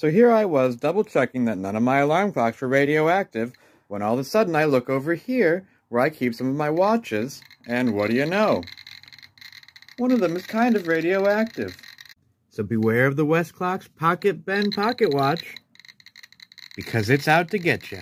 So here I was double checking that none of my alarm clocks were radioactive when all of a sudden I look over here where I keep some of my watches, and what do you know? One of them is kind of radioactive. So beware of the Westclox Pocket Ben pocket watch, because it's out to get you.